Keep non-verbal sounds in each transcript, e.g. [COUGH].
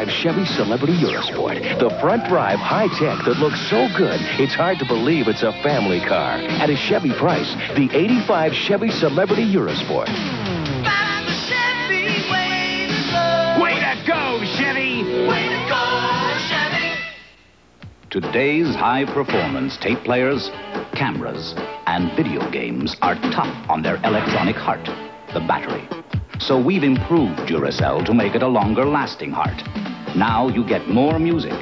85 Chevy Celebrity Eurosport. The front drive high tech that looks so good, it's hard to believe it's a family car. At a Chevy price, the 85 Chevy Celebrity Eurosport. Way to go, Chevy! Way to go, Chevy! Today's high performance tape players, cameras, and video games are tough on their electronic heart, the battery. So we've improved Duracell to make it a longer lasting heart. Now you get more music,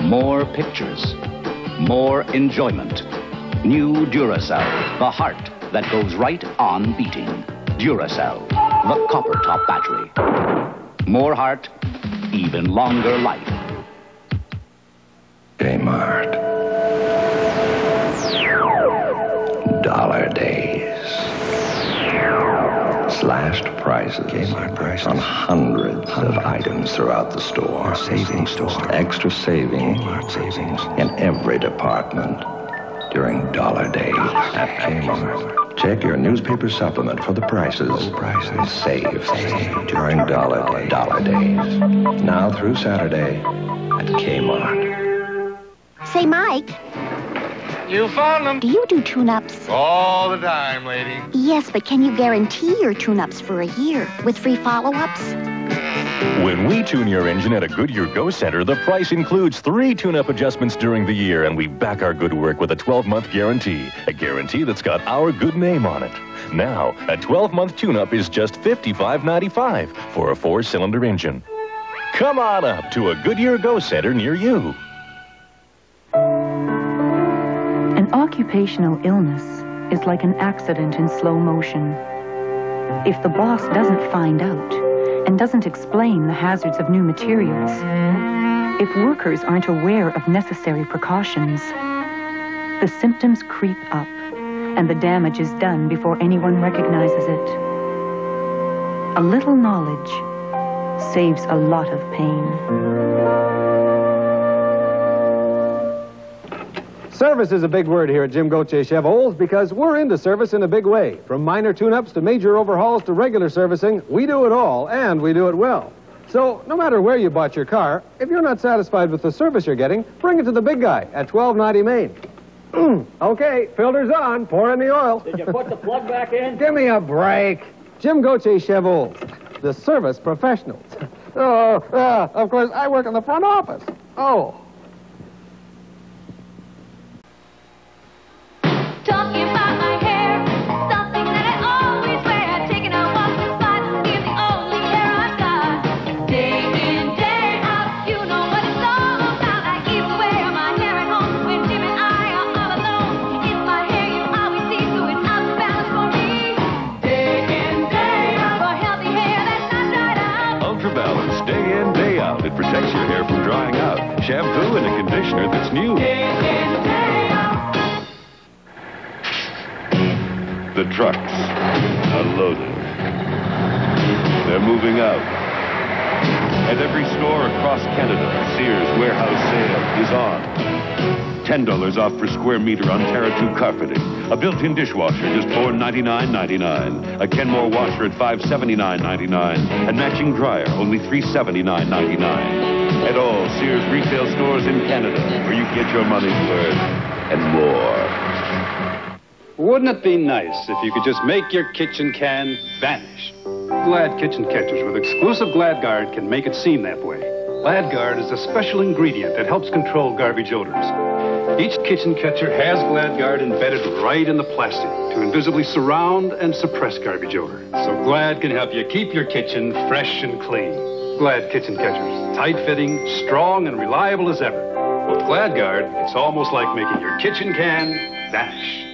more pictures, more enjoyment. New Duracell, the heart that goes right on beating. Duracell, the copper top battery. More heart, even longer life. Kmart. Dollar days. Slashed prices. Kmart prices. On hundreds, of items throughout the store. Our savings store. Extra savings. Kmart savings. In every department. During dollar days at Kmart. Check your newspaper supplement for the prices. Low prices. Save. Save. During dollar day. Dollar days. Now through Saturday at Kmart. Say, Mike, You found them. do you do tune-ups? All the time, lady. Yes, but can you guarantee your tune-ups for a year with free follow-ups? When we tune your engine at a Goodyear Go Center, the price includes three tune-up adjustments during the year, and we back our good work with a 12-month guarantee. A guarantee that's got our good name on it. Now, a 12-month tune-up is just $55.95 for a four-cylinder engine. Come on up to a Goodyear Go Center near you. Occupational illness is like an accident in slow motion. If the boss doesn't find out and doesn't explain the hazards of new materials, if workers aren't aware of necessary precautions, the symptoms creep up and the damage is done before anyone recognizes it. A little knowledge saves a lot of pain. Service is a big word here at Jim Gauthier Chevrolet because we're into service in a big way. From minor tune-ups to major overhauls to regular servicing, we do it all, and we do it well. So, no matter where you bought your car, if you're not satisfied with the service you're getting, bring it to the big guy at 1290 Main. [CLEARS THROAT] okay, filter's on. Pour in the oil. Did you put the plug back in? [LAUGHS] Give me a break. Jim Gauthier Chevrolet, the service professionals. [LAUGHS] oh, uh, of course, I work in the front office. Oh. Balance for me. Day in, day tops, you know what it's doing. With him and I also have a loans. My hair you always see who it's out, for healthy hair that's not dried out. Ultra day in, day out. It protects your hair from drying out. Shampoo and a conditioner that's new. The trucks loaded. They're moving out. At every store across Canada, Sears warehouse sale is on. $10 off per square meter on Terra 2 carpeting. A built-in dishwasher, just $499.99. A Kenmore washer at $579.99. And matching dryer, only $379.99. At all Sears retail stores in Canada, where you get your money's worth and more. Wouldn't it be nice if you could just make your kitchen can vanish? Glad kitchen catchers with exclusive Glad Guard can make it seem that way. Glad Guard is a special ingredient that helps control garbage odors. Each kitchen catcher has Glad Guard embedded right in the plastic to invisibly surround and suppress garbage odor. So Glad can help you keep your kitchen fresh and clean. Glad kitchen catchers, tight-fitting, strong, and reliable as ever. With Glad Guard, it's almost like making your kitchen can vanish.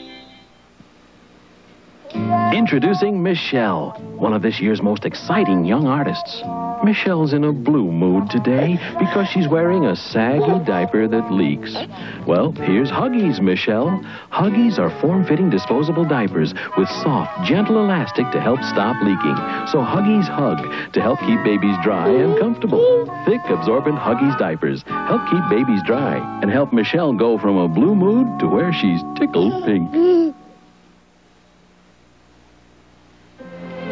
Introducing Michelle, one of this year's most exciting young artists. Michelle's in a blue mood today because she's wearing a saggy diaper that leaks. Well, here's Huggies, Michelle. Huggies are form-fitting disposable diapers with soft, gentle elastic to help stop leaking. So Huggies Hug to help keep babies dry and comfortable. Thick, absorbent Huggies diapers help keep babies dry and help Michelle go from a blue mood to where she's tickled pink.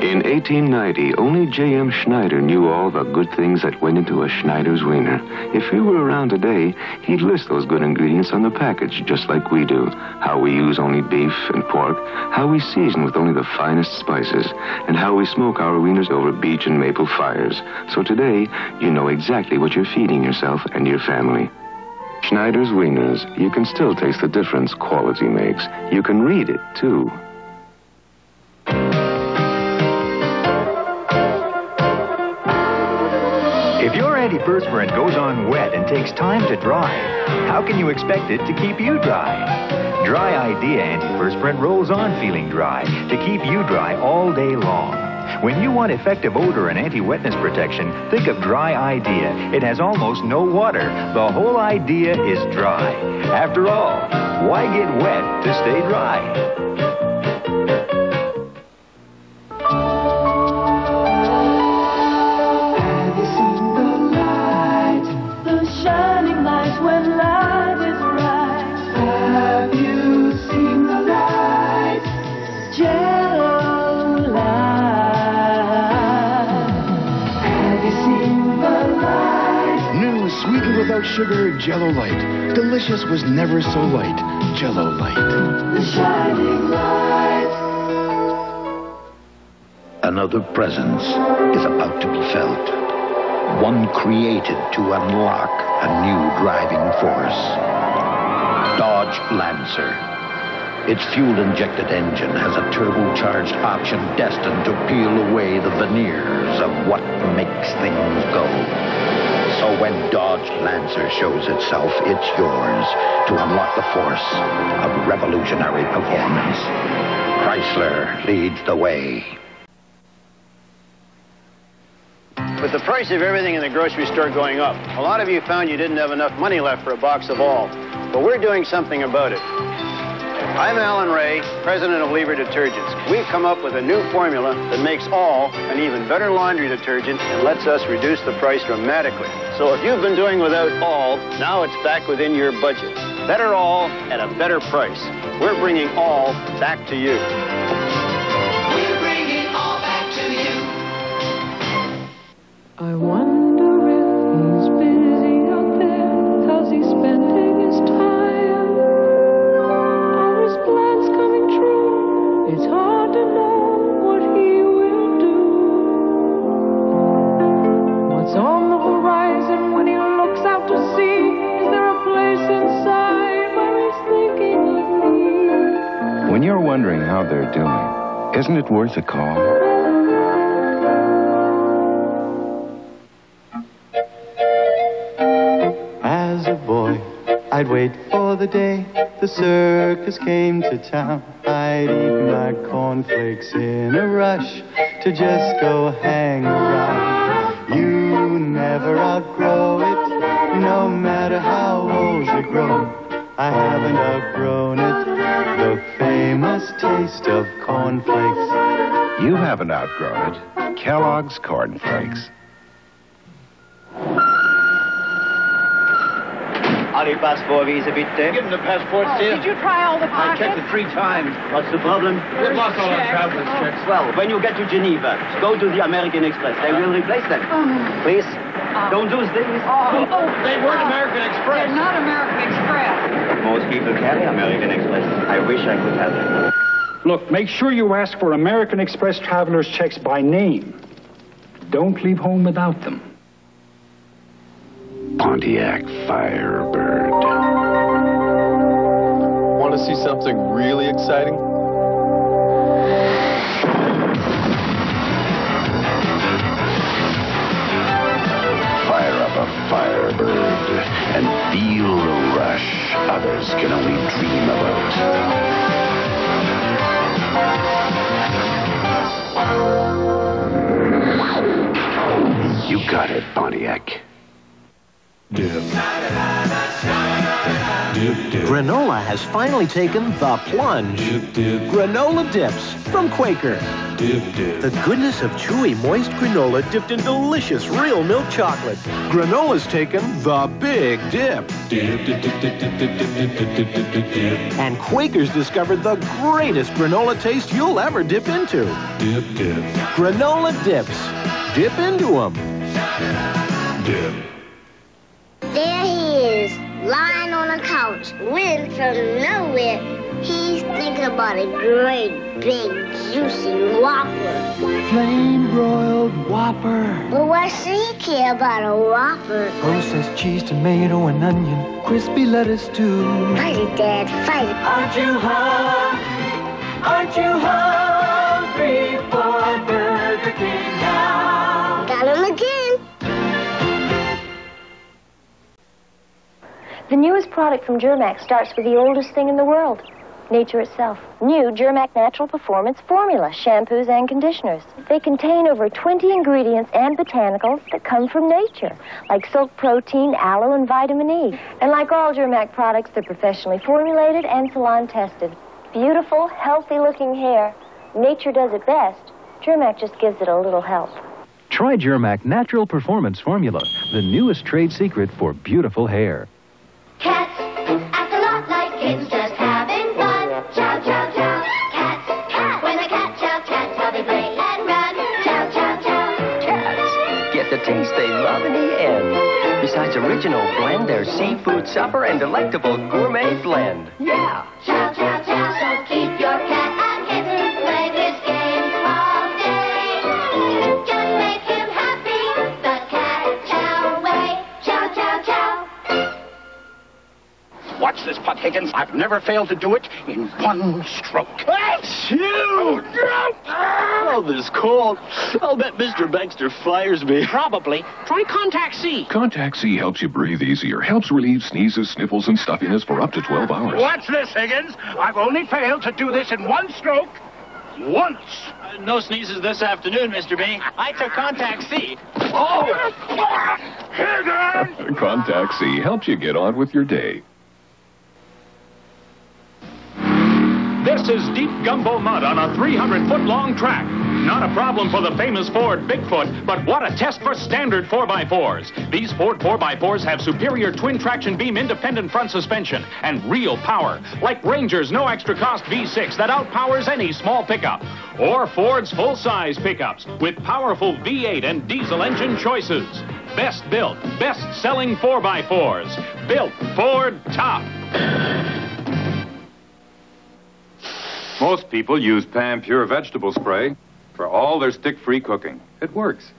In 1890, only J.M. Schneider knew all the good things that went into a Schneider's wiener. If he were around today, he'd list those good ingredients on the package, just like we do. How we use only beef and pork, how we season with only the finest spices, and how we smoke our wieners over beech and maple fires. So today, you know exactly what you're feeding yourself and your family. Schneider's Wieners, you can still taste the difference quality makes. You can read it, too. Antiperspirant goes on wet and takes time to dry, how can you expect it to keep you dry? Dry Idea antiperspirant rolls on feeling dry to keep you dry all day long. When you want effective odor and anti-wetness protection, think of Dry Idea. It has almost no water. The whole idea is dry. After all, why get wet to stay dry? Jell-O Light. Delicious was never so light. Jell-O Light. The shining light. Another presence is about to be felt. One created to unlock a new driving force. Dodge Lancer. Its fuel-injected engine has a turbocharged option destined to peel away the veneers of what makes things go. So when Dodge Lancer shows itself, it's yours to unlock the force of revolutionary performance. Chrysler leads the way. With the price of everything in the grocery store going up, a lot of you found you didn't have enough money left for a box of all. But we're doing something about it. I'm Alan Ray, president of Lever Detergents. We've come up with a new formula that makes all an even better laundry detergent and lets us reduce the price dramatically. So if you've been doing without all, now it's back within your budget. Better all at a better price. We're bringing all back to you. We're bringing all back to you. I wonder isn't it worth a call? As a boy, I'd wait for the day the circus came to town. I'd eat my cornflakes in a rush to just go hang haven't outgrown it. Kellogg's Corn Flakes. Ali passport visa bitte. Give him the passport, Oh, did you try all the pockets? I checked it three times. What's the problem? We've lost all our travelers' oh. checks. Well, when you get to Geneva, go to the American Express. They will replace them. Oh, Please, oh. don't do things. Oh, oh, they weren't American Express. They're not American Express. Most people carry American Express. I wish I could have them. Look, make sure you ask for American Express traveler's checks by name. Don't leave home without them. Pontiac Firebird. Want to see something really exciting? Fire up a Firebird and feel the rush others can only dream about. You got it, Pontiac. Dip. Granola has finally taken the plunge. Granola Dipps from Quaker. The goodness of chewy, moist granola dipped in delicious real milk chocolate. Granola's taken the big dip. And Quaker's discovered the greatest granola taste you'll ever dip into. Granola Dipps. Dip into them. Dip. There a couch, with from nowhere. He's thinking about a great, big, juicy Whopper. Flame broiled Whopper. But why should he care about a Whopper? Processed cheese, tomato, and onion. Crispy lettuce, too. Fight it, Dad, fight it. Aren't you hungry? Aren't you hungry The newest product from Jhirmack starts with the oldest thing in the world nature itself. New Jhirmack Natural Performance Formula shampoos and conditioners. They contain over 20 ingredients and botanicals that come from nature, like silk protein, aloe, and vitamin E. And like all Jhirmack products, they're professionally formulated and salon tested. Beautiful, healthy looking hair. Nature does it best. Jhirmack just gives it a little help. Try Jhirmack Natural Performance Formula, the newest trade secret for beautiful hair. Cats act a lot like kids just having fun. Chow, chow, chow. Cats, cat. When a cat chows cats, how they play and run. Chow, chow, chow. Cats get the taste they love in the end. Besides original blend, their seafood supper and delectable gourmet blend. Yeah. Chow, chow, chow. So keep Watch this, Puck Higgins. I've never failed to do it in one stroke. That's you! Oh, this is cold. I'll bet Mr. Baxter fires me. Probably. Try Contac C. Contac C helps you breathe easier, helps relieve sneezes, sniffles, and stuffiness for up to 12 hours. Watch this, Higgins. I've only failed to do this in one stroke. Once. Uh, no sneezes this afternoon, Mr. B. I took Contac C. Oh! Higgins! Contac C helps you get on with your day. Is deep gumbo mud on a 300 foot long track. Not a problem for the famous Ford Bigfoot, but what a test for standard 4x4s. These Ford 4x4s have superior twin traction beam independent front suspension and real power, like Ranger's no extra cost V6 that outpowers any small pickup, or Ford's full size pickups with powerful V8 and diesel engine choices. Best built, best selling 4x4s. Built Ford Top. Most people use Pam Pure Vegetable Spray for all their stick-free cooking. It works.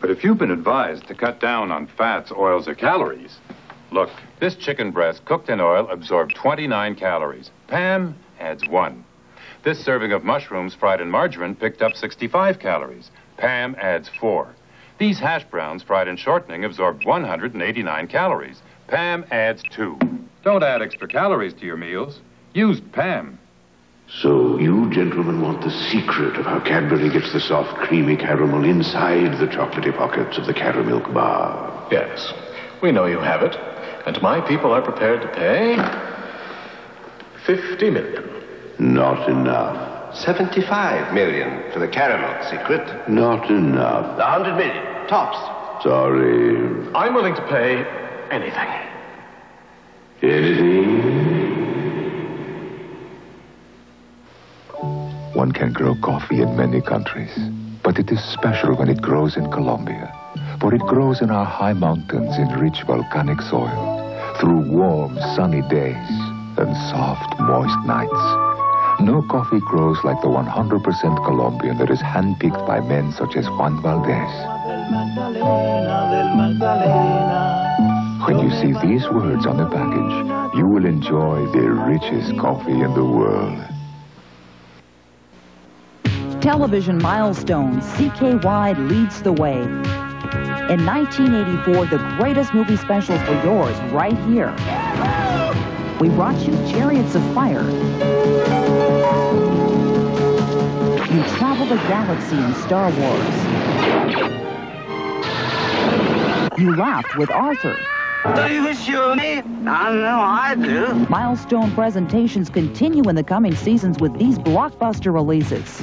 But if you've been advised to cut down on fats, oils, or calories, look, this chicken breast cooked in oil absorbed 29 calories. Pam adds one. This serving of mushrooms fried in margarine picked up 65 calories. Pam adds four. These hash browns fried in shortening absorbed 189 calories. Pam adds two. Don't add extra calories to your meals. Use Pam. So you gentlemen want the secret of how Cadbury gets the soft, creamy caramel inside the chocolatey pockets of the Caramilk bar. Yes, we know you have it, and my people are prepared to pay 50 million. Not enough. 75 million for the caramel secret. Not enough. The 100 million. Tops. Sorry. I'm willing to pay anything. Anything? One can grow coffee in many countries, but it is special when it grows in Colombia. For it grows in our high mountains in rich volcanic soil, through warm, sunny days and soft, moist nights. No coffee grows like the 100% Colombian that is handpicked by men such as Juan Valdez. When you see these words on the package, you will enjoy the richest coffee in the world. Television milestone, CKY leads the way. In 1984, the greatest movie specials were yours right here. We brought you Chariots of Fire. You travel the galaxy in Star Wars. You laughed with Arthur. Do you sue me? I know I do. Milestone presentations continue in the coming seasons with these blockbuster releases.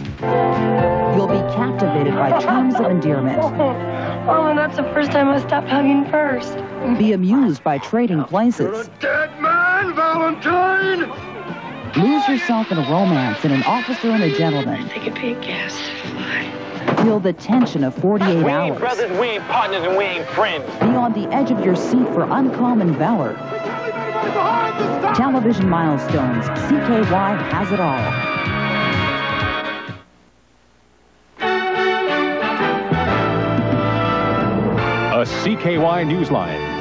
You'll be captivated by terms of endearment. Mama, [LAUGHS] oh, that's the first time I stopped hugging first. Be amused by trading places. Dead man, Valentine! Lose yourself in a romance in an officer and a gentleman. Take a big gas. Feel the tension of 48 We ain't hours. brothers, we ain't partners, and we ain't friends. Be on the edge of your seat for uncommon valor. Television milestones. CKY has it all. A CKY Newsline.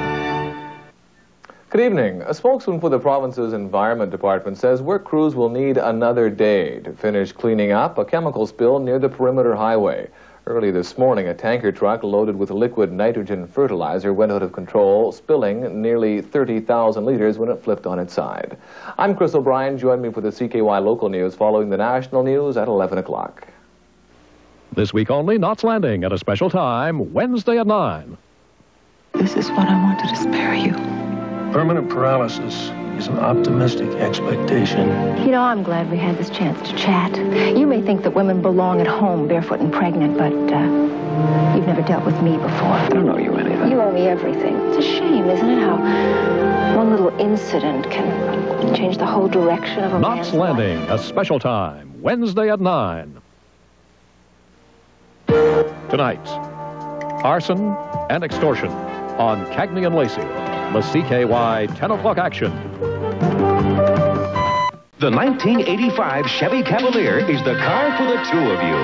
Good evening. A spokesman for the province's Environment Department says work crews will need another day to finish cleaning up a chemical spill near the Perimeter Highway. Early this morning, a tanker truck loaded with liquid nitrogen fertilizer went out of control, spilling nearly 30,000 liters when it flipped on its side. I'm Chris O'Brien. Join me for the CKY local news following the national news at 11 o'clock. This week only, Knots Landing at a special time, Wednesday at 9. This is what I wanted to spare you. Permanent paralysis is an optimistic expectation. You know, I'm glad we had this chance to chat. You may think that women belong at home barefoot and pregnant, but uh, you've never dealt with me before. I don't owe you anything. You owe me everything. It's a shame, isn't it, how one little incident can change the whole direction of a Knots man's life? Landing, a special time, Wednesday at 9. Tonight, arson and extortion on Cagney and Lacey. The CKY 10 o'clock action. The 1985 Chevy Cavalier is the car for the two of you.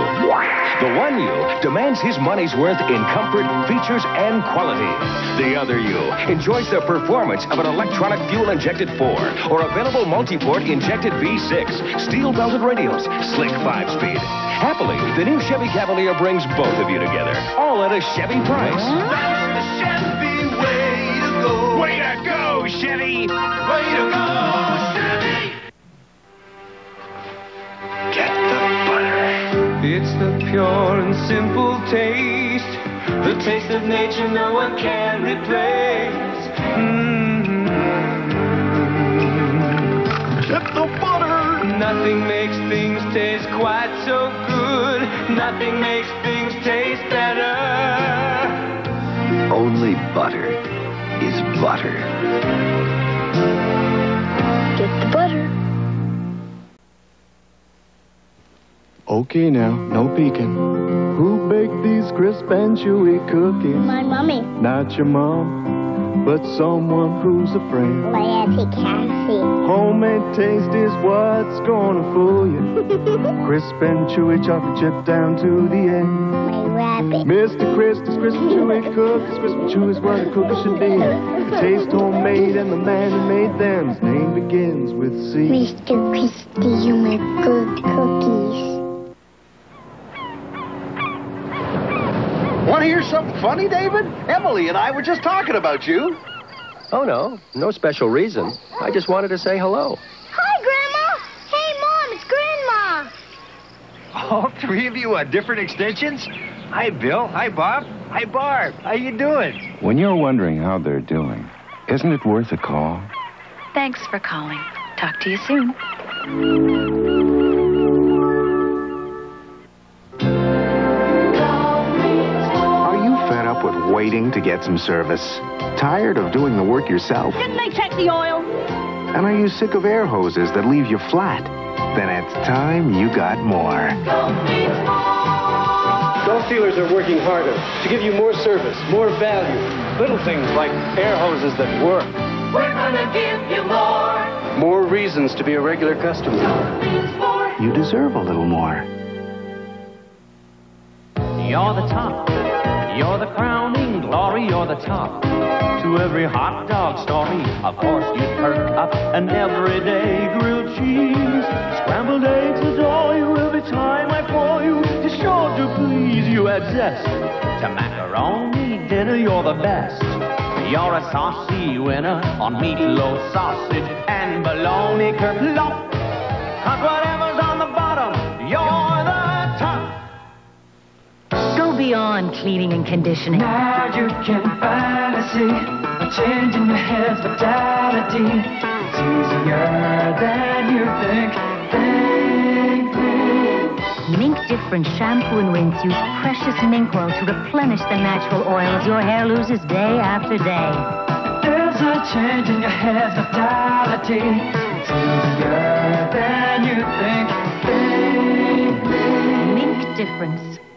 The one you demands his money's worth in comfort, features, and quality. The other you enjoys the performance of an electronic fuel-injected 4 or available multi-port injected V6, steel-belted radials, slick 5-speed. Happily, the new Chevy Cavalier brings both of you together, all at a Chevy price. Way to go, Chevy! Way to go, Chevy! Get the butter. It's the pure and simple taste, the taste of nature no one can replace. Mm. Get the butter. Nothing makes things taste quite so good. Nothing makes things taste better. Only butter is butter. Get the butter. Okay now, no peeking. Who baked these crisp and chewy cookies? My mommy. Not your mom, but someone who's a friend. My Auntie Cassie. Homemade taste is what's gonna fool you. [LAUGHS] Crisp and chewy chocolate chip down to the end. My rabbit. Mr. Christie's crisp and chewy cookies. Crisp and chewy is what a cookie should be. The [LAUGHS] taste homemade and the man who made them. His name begins with C. Mr. Christie, you make good cookies. Want to hear something funny, David? Emily and I were just talking about you. Oh, no. No special reason. I just wanted to say hello. Hi, Grandma. Hey, Mom, it's Grandma. All three of you on different extensions? Hi, Bill. Hi, Bob. Hi, Barb. How you doing? When you're wondering how they're doing, isn't it worth a call? Thanks for calling. Talk to you soon. Waiting to get some service? Tired of doing the work yourself? Didn't they check the oil? And are you sick of air hoses that leave you flat? Then it's time you got more. Gulf dealers are working harder to give you more service, more value. Little things like air hoses that work. We're gonna give you more. More reasons to be a regular customer. You deserve a little more. You're the top. You're the crowning glory. You're the top. To every hot dog story, of course you perk up an everyday grilled cheese. Scrambled eggs adore you every time I pour you. You're sure to please you at zest. To macaroni dinner, you're the best. You're a saucy winner on meatloaf, sausage, and bologna kerplunk. Cause whatever's beyond cleaning and conditioning. Now you can finally see in your hair's vitality. It's easier than you think. Mink Different shampoo and rinse use precious mink oil to replenish the natural oils your hair loses day after day. There's a change in your hair's vitality. It's easier than you think. Think, think. Mink Difference.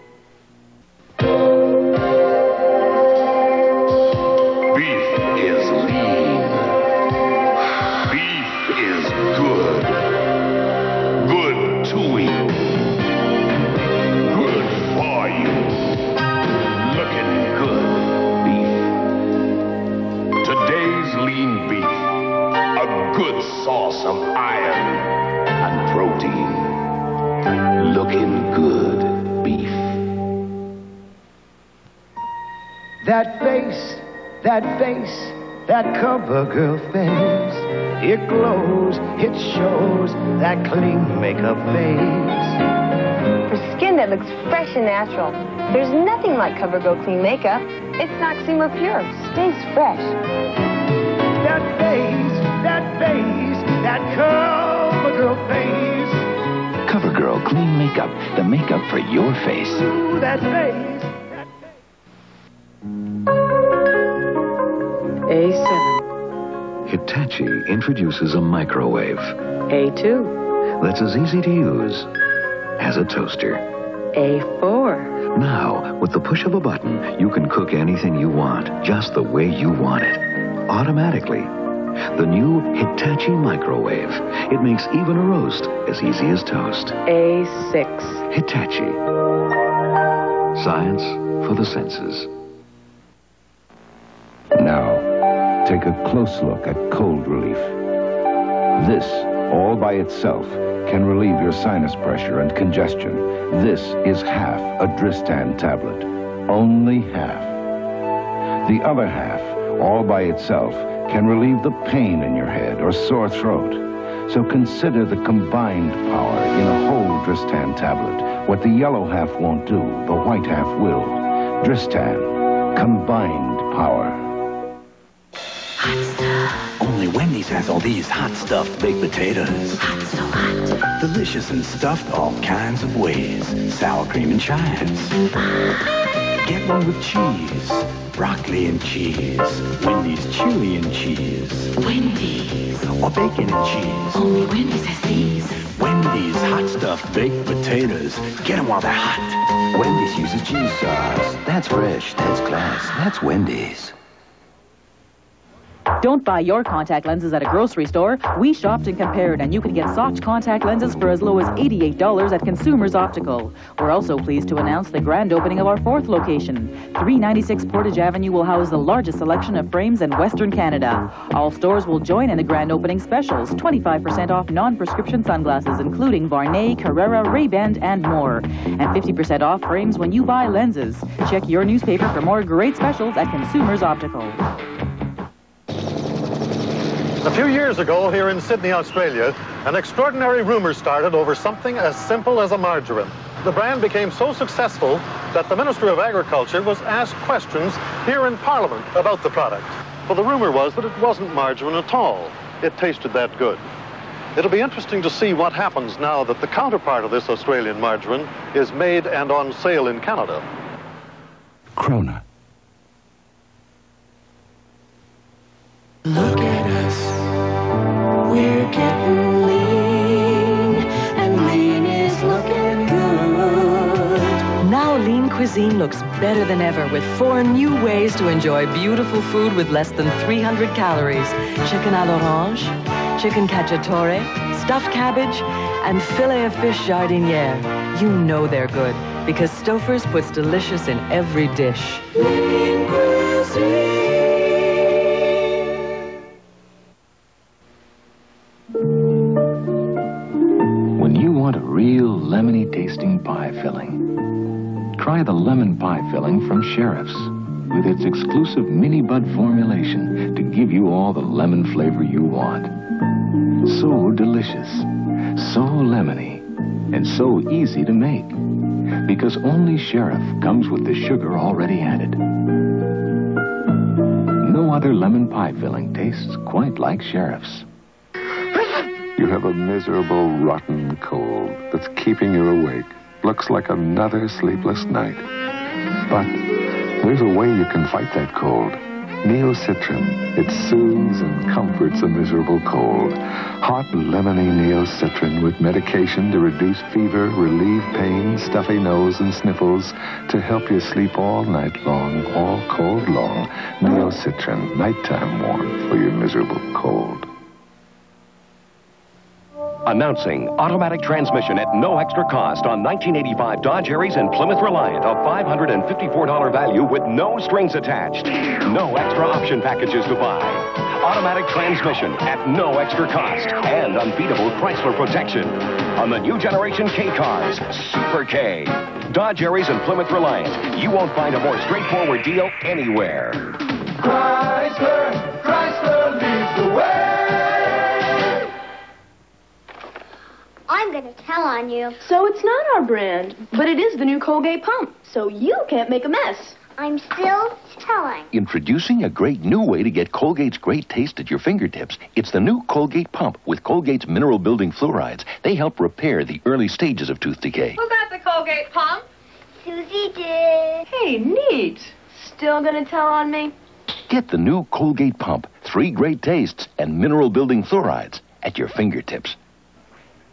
That face, that cover girl face. It glows, it shows that clean makeup face. For skin that looks fresh and natural, there's nothing like CoverGirl Clean Makeup. It's Noxzema Pure, stays fresh. That face, that face, that cover girl face. CoverGirl Clean Makeup, the makeup for your face. Ooh, that face. Introduces a microwave A2. that's as easy to use as a toaster. A4. Now, with the push of a button, you can cook anything you want, just the way you want it. Automatically. The new Hitachi microwave. It makes even a roast as easy as toast. A6. Hitachi. Science for the senses. Take a close look at cold relief. This, all by itself, can relieve your sinus pressure and congestion. This is half a Dristan tablet. Only half. The other half, all by itself, can relieve the pain in your head or sore throat. So consider the combined power in a whole Dristan tablet. What the yellow half won't do, the white half will. Dristan, combined power. Only Wendy's has all these hot stuffed baked potatoes. Hot, so hot. Delicious and stuffed all kinds of ways. Sour cream and chives. Get one with cheese. Broccoli and cheese. Wendy's chili and cheese. Wendy's. Or bacon and cheese. Only Wendy's has these. Wendy's hot stuffed baked potatoes. Get them while they're hot. Wendy's uses cheese sauce. That's fresh. That's class. That's Wendy's. Don't buy your contact lenses at a grocery store. We shopped and compared, and you can get soft contact lenses for as low as $88 at Consumers Optical. We're also pleased to announce the grand opening of our fourth location. 396 Portage Avenue will house the largest selection of frames in Western Canada. All stores will join in the grand opening specials 25% off non prescription sunglasses, including Vuarnet, Carrera, Ray-Ban, and more. And 50% off frames when you buy lenses. Check your newspaper for more great specials at Consumers Optical. A few years ago, here in Sydney, Australia, an extraordinary rumor started over something as simple as a margarine. The brand became so successful that the Minister of Agriculture was asked questions here in Parliament about the product. Well, the rumor was that it wasn't margarine at all. It tasted that good. It'll be interesting to see what happens now that the counterpart of this Australian margarine is made and on sale in Canada. Krona. Look at cuisine looks better than ever with four new ways to enjoy beautiful food with less than 300 calories. Chicken à l'orange, chicken cacciatore, stuffed cabbage, and filet of fish jardiniere. You know they're good because Stouffer's puts delicious in every dish. When you want a real lemony tasting pie filling, try the lemon pie filling from Shirriff's with its exclusive mini bud formulation to give you all the lemon flavor you want. So delicious, so lemony, and so easy to make. because only Shirriff comes with the sugar already added. No other lemon pie filling tastes quite like Shirriff's. You have a miserable, rotten cold that's keeping you awake. Looks like another sleepless night. But there's a way you can fight that cold. Neo Citran. It soothes and comforts a miserable cold. Hot, lemony Neo Citran with medication to reduce fever, relieve pain, stuffy nose, and sniffles to help you sleep all night long, all cold long. Neo Citran, nighttime warmth for your miserable cold. Announcing automatic transmission at no extra cost on 1985 Dodge Aries and Plymouth Reliant, a $554 value with no strings attached. No extra option packages to buy. Automatic transmission at no extra cost and unbeatable Chrysler protection on the new generation K cars, Super K. Dodge Aries and Plymouth Reliant. You won't find a more straightforward deal anywhere. Chrysler, I'm gonna tell on you. So it's not our brand, but it is the new Colgate pump, so you can't make a mess. I'm still telling. Introducing a great new way to get Colgate's great taste at your fingertips. It's the new Colgate Pump with Colgate's mineral building fluorides. They help repair the early stages of tooth decay. Who got the Colgate pump? Susie did. Hey, neat. Still gonna tell on me? Get the new Colgate Pump. Three great tastes and mineral building fluorides at your fingertips.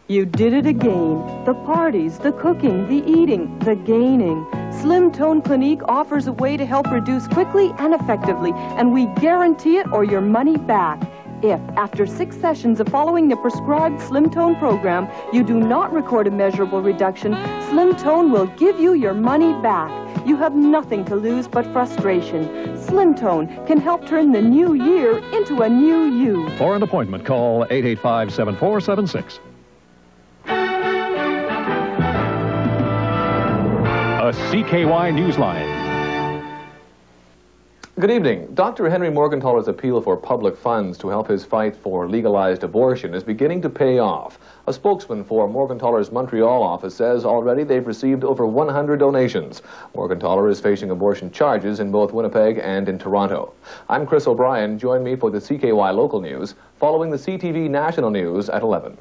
You did it again. The parties, the cooking, the eating, the gaining. Slim Tone Clinique offers a way to help reduce quickly and effectively, and we guarantee it or your money back. If, after six sessions of following the prescribed Slim Tone program, you do not record a measurable reduction, Slim Tone will give you your money back. You have nothing to lose but frustration. Slim Tone can help turn the new year into a new you. For an appointment, call 885 7476. A CKY Newsline. Good evening. Dr. Henry Morgenthaler's appeal for public funds to help his fight for legalized abortion is beginning to pay off. A spokesman for Morgenthaler's Montreal office says already they've received over 100 donations. Morgenthaler is facing abortion charges in both Winnipeg and in Toronto. I'm Chris O'Brien. Join me for the CKY local news following the CTV national news at 11.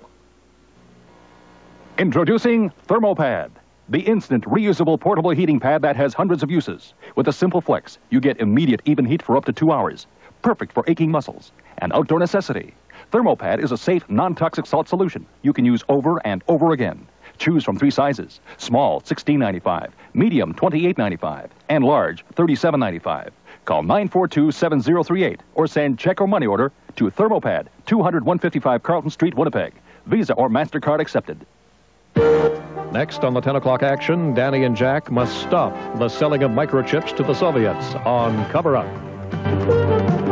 Introducing Thermopad, the instant reusable portable heating pad that has hundreds of uses. With a simple flex, you get immediate even heat for up to two hours. Perfect for aching muscles. An outdoor necessity. Thermopad is a safe, non-toxic salt solution you can use over and over again. Choose from three sizes. Small, $16.95. Medium, $28.95. And large, $37.95. Call 942-7038 or send check or money order to Thermopad, 200 155 Carlton Street, Winnipeg. Visa or MasterCard accepted. Next on the 10 o'clock action, Danny and Jack must stop the selling of microchips to the Soviets on Cover Up.